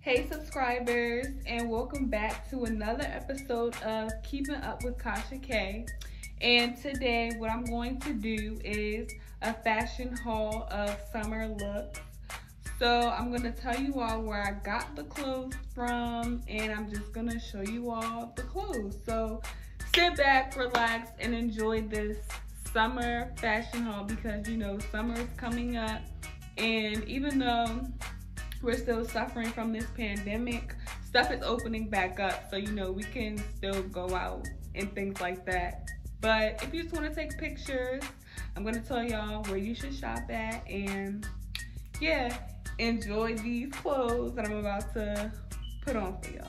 Hey subscribers and welcome back to another episode of Keeping Up with Kysha K. And today what I'm going to do is a fashion haul of summer looks. So I'm going to tell you all where I got the clothes from and I'm just going to show you all the clothes. So sit back, relax, and enjoy this summer fashion haul because you know summer is coming up and even though we're still suffering from this pandemic, stuff is opening back up. So, you know, we can still go out and things like that. But if you just want to take pictures, I'm going to tell y'all where you should shop at. And yeah, enjoy these clothes that I'm about to put on for y'all.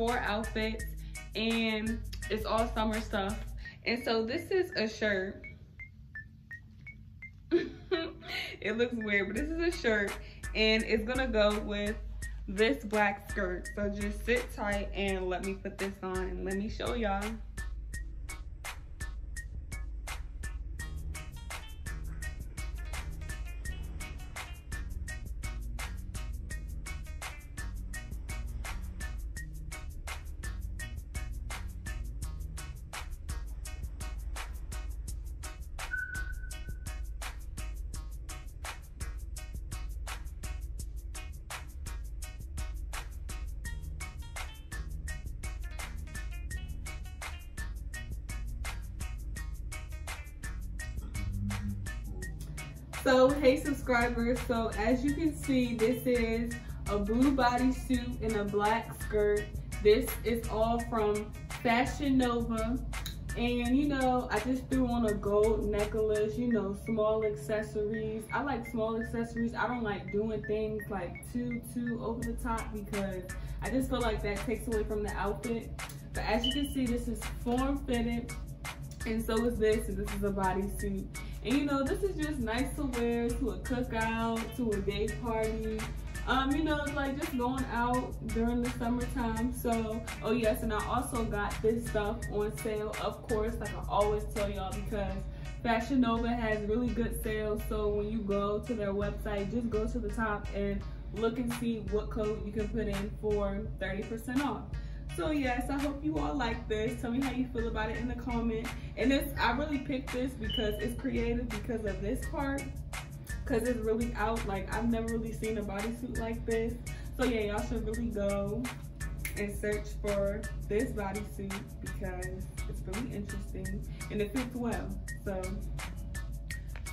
Four outfits and it's all summer stuff. And so this is a shirt. it looks weird, but this is a shirt and it's gonna go with this black skirt. So just sit tight and let me put this on and let me show y'all. So, hey subscribers, so as you can see, this is a blue bodysuit and a black skirt. This is all from Fashion Nova. And you know, I just threw on a gold necklace, you know, small accessories. I like small accessories. I don't like doing things like too, too over the top because I just feel like that takes away from the outfit. But as you can see, this is form fitted and so is this, and this is a bodysuit. And you know, this is just nice to wear to a cookout, to a day party. Um, you know, it's like just going out during the summertime. So, oh yes, and I also got this stuff on sale, of course, like I always tell y'all because Fashion Nova has really good sales. So when you go to their website, just go to the top and look and see what code you can put in for 30% off. So yes, I hope you all like this. Tell me how you feel about it in the comment. And this, I really picked this because it's creative because of this part. Cause it's really out. Like I've never really seen a bodysuit like this. So yeah, y'all should really go and search for this bodysuit because it's really interesting and it fits well. So,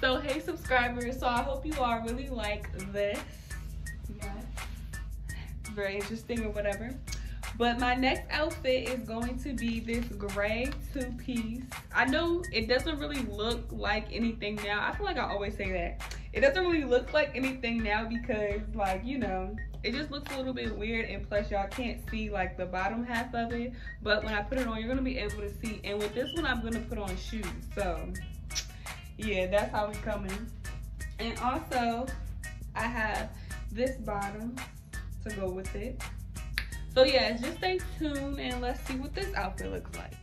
so hey subscribers. So I hope you all really like this. Yes, very interesting or whatever. But my next outfit is going to be this gray two-piece. I know it doesn't really look like anything now. I feel like I always say that. It doesn't really look like anything now because like, you know, it just looks a little bit weird and plus y'all can't see like the bottom half of it. But when I put it on, you're gonna be able to see. And with this one, I'm gonna put on shoes. So yeah, that's how we coming. And also, I have this bottom to go with it. So yeah, just stay tuned and let's see what this outfit looks like.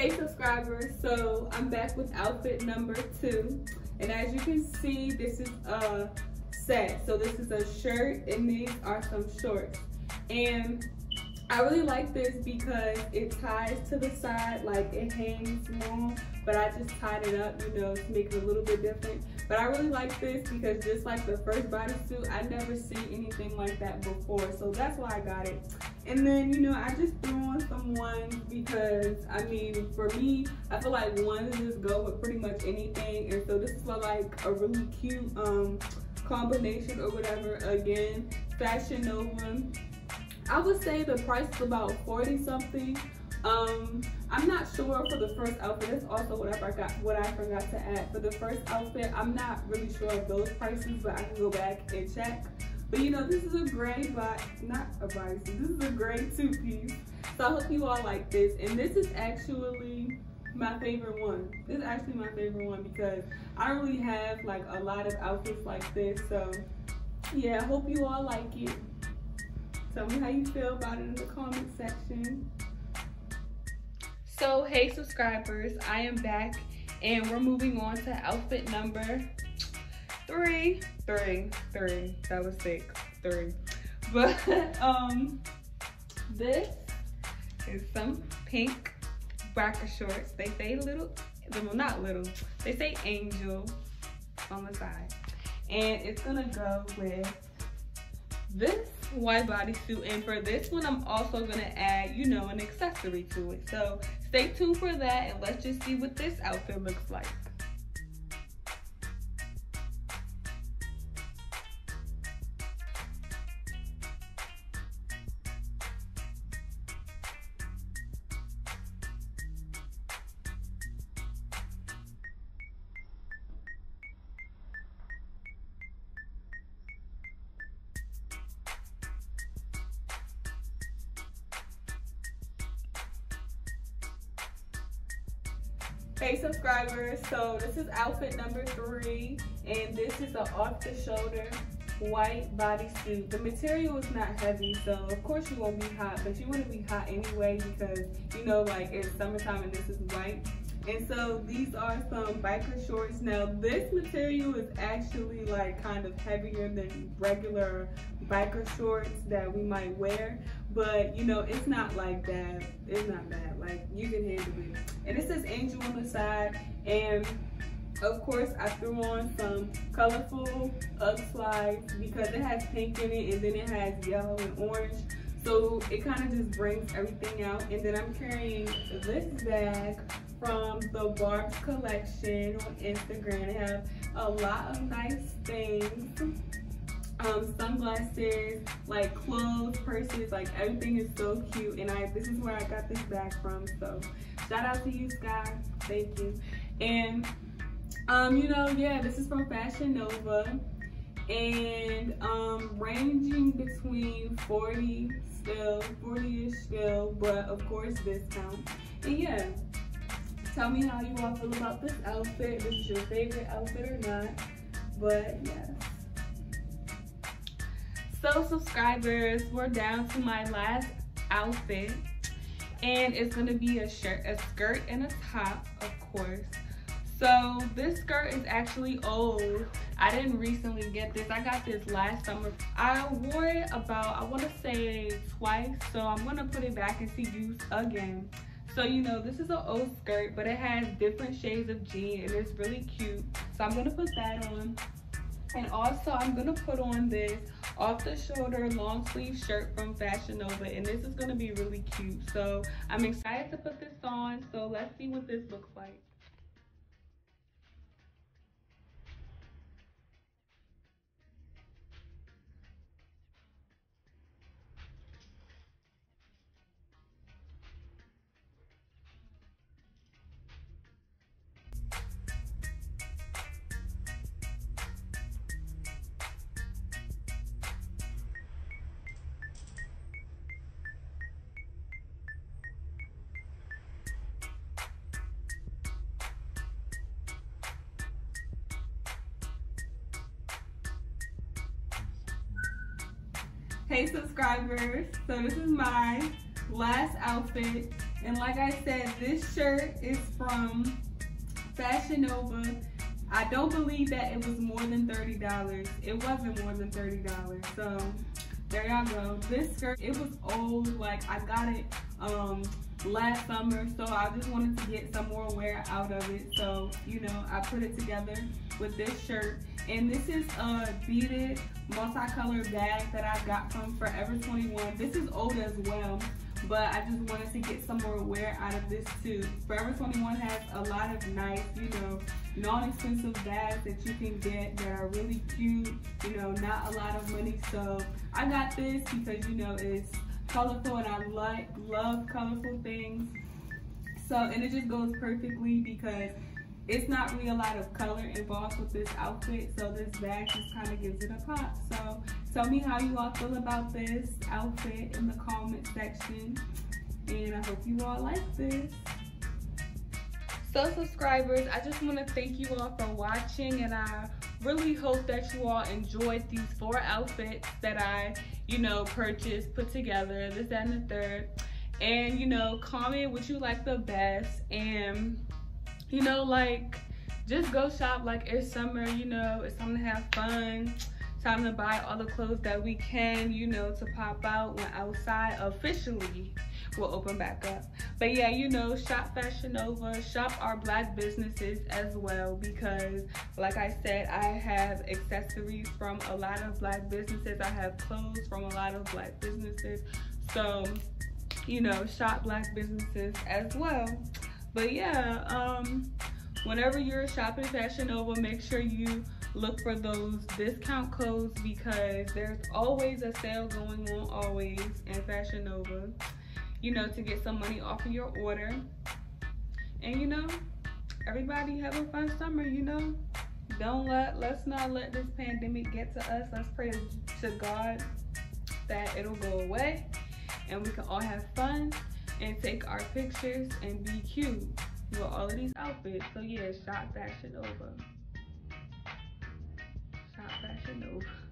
Hey subscribers, so I'm back with outfit number two. And as you can see, this is a set. So this is a shirt and these are some shorts. And I really like this because it ties to the side, like it hangs long, but I just tied it up, you know, to make it a little bit different. But I really like this because just like the first bodysuit, I never see anything like that before. So that's why I got it. And then, you know, I just threw on some ones because, I mean, for me, I feel like ones just go with pretty much anything. And so this is for like a really cute um, combination or whatever. Again, Fashion Nova. I would say the price is about 40 something. Um, I'm not sure for the first outfit. That's also what I forgot what I forgot to add. For the first outfit, I'm not really sure of those prices, but I can go back and check. But you know, this is a gray but not a bodysuit. This is a gray two-piece. So I hope you all like this. And this is actually my favorite one. This is actually my favorite one because I don't really have like a lot of outfits like this. So yeah, I hope you all like it. Tell me how you feel about it in the comment section. So hey subscribers, I am back and we're moving on to outfit number three, three, three, that was six, three. But um, this is some pink biker shorts. They say little, well not little, they say angel on the side. And it's gonna go with this white bodysuit. And for this one, I'm also gonna add, you know, an accessory to it. So stay tuned for that and let's just see what this outfit looks like. Hey subscribers, so this is outfit number three, and this is an off-the-shoulder white bodysuit. The material is not heavy, so of course you won't be hot, but you want to be hot anyway because, you know, like it's summertime and this is white. And so these are some biker shorts. Now this material is actually like kind of heavier than regular biker shorts that we might wear. But you know, it's not like that. It's not bad. Like you can handle it. And it says Angel on the side. And of course, I threw on some colorful UGG slides because it has pink in it and then it has yellow and orange. So it kind of just brings everything out. And then I'm carrying this bag from the Barb's collection on Instagram. They have a lot of nice things. Um, sunglasses, like clothes, purses, like everything is so cute. And I this is where I got this bag from. So shout out to you, Sky. Thank you. And um, you know, yeah, this is from Fashion Nova. And um, ranging between 40 still, 40-ish still, but of course discount. And yeah, Tell me how you all feel about this outfit. This is your favorite outfit or not. But yes. So subscribers, we're down to my last outfit. And it's gonna be a shirt, a skirt and a top, of course. So this skirt is actually old. I didn't recently get this. I got this last summer. I wore it about, I wanna say twice. So I'm gonna put it back into use again. So, you know, this is an old skirt, but it has different shades of jean and it's really cute. So I'm gonna put that on. And also I'm gonna put on this off the shoulder long sleeve shirt from Fashion Nova and this is gonna be really cute. So I'm excited to put this on. So let's see what this looks like. Hey subscribers, so this is my last outfit. And like I said, this shirt is from Fashion Nova. I don't believe that it was more than $30. It wasn't more than $30. So there y'all go. This skirt, it was old. Like I got it um, last summer. So I just wanted to get some more wear out of it. So, you know, I put it together with this shirt. And this is a beaded multicolored bag that I got from Forever 21. This is old as well, but I just wanted to get some more wear out of this too. Forever 21 has a lot of nice, you know, non-expensive bags that you can get that are really cute, you know, not a lot of money. So I got this because, you know, it's colorful and I like, love colorful things. So, and it just goes perfectly because it's not really a lot of color involved with this outfit. So this bag just kind of gives it a pop. So tell me how you all feel about this outfit in the comment section. And I hope you all like this. So subscribers, I just want to thank you all for watching and I really hope that you all enjoyed these four outfits that I, you know, purchased, put together, this and the third. And, you know, comment what you like the best and, you know, like, just go shop like it's summer, you know, it's time to have fun time to buy all the clothes that we can, you know, to pop out when outside officially will open back up. But yeah, you know, shop Fashion Nova, shop our black businesses as well because like I said, I have accessories from a lot of black businesses. I have clothes from a lot of black businesses. So, you know, shop black businesses as well. But yeah, um, whenever you're shopping Fashion Nova, make sure you look for those discount codes because there's always a sale going on always in Fashion Nova you know, to get some money off of your order. And you know, everybody have a fun summer, you know. Don't let, let's not let this pandemic get to us. Let's pray to God that it'll go away and we can all have fun and take our pictures and be cute with all of these outfits. So yeah, shop Fashion Nova. Shop Fashion Nova.